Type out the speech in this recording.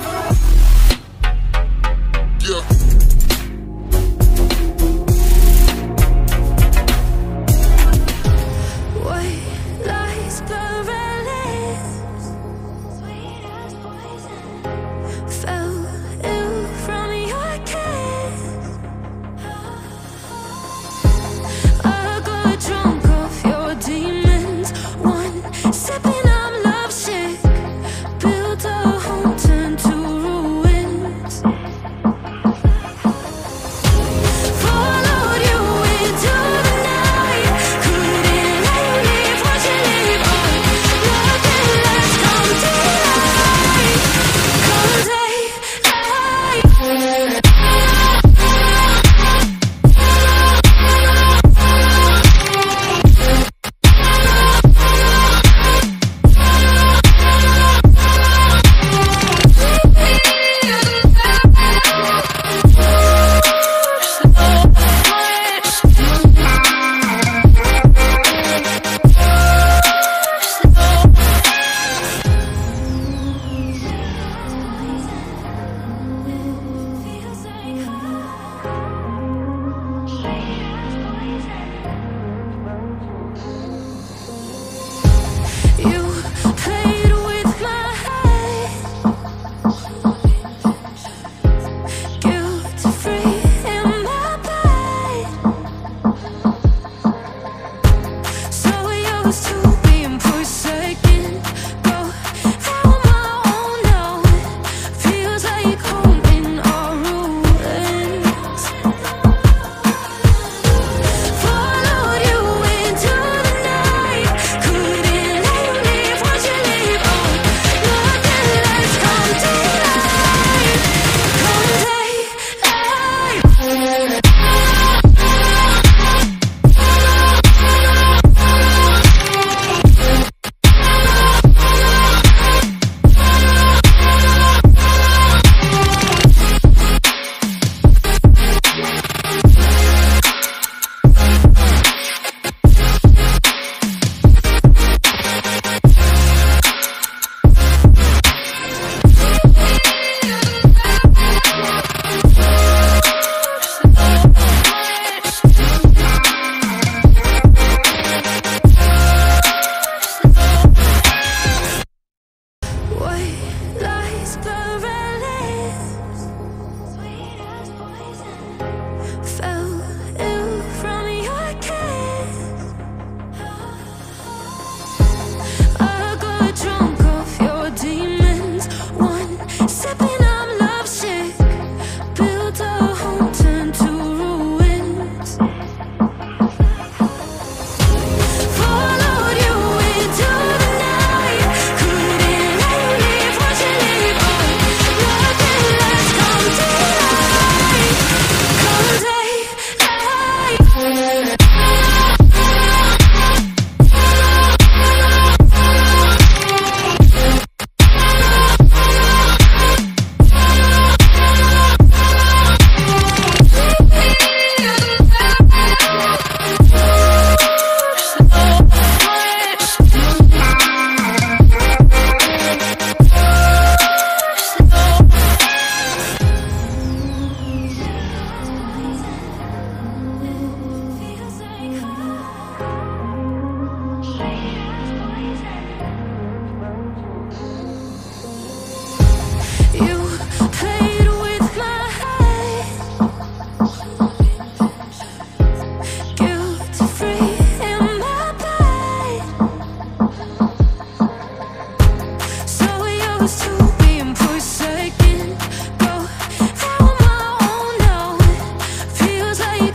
Thank goes to was too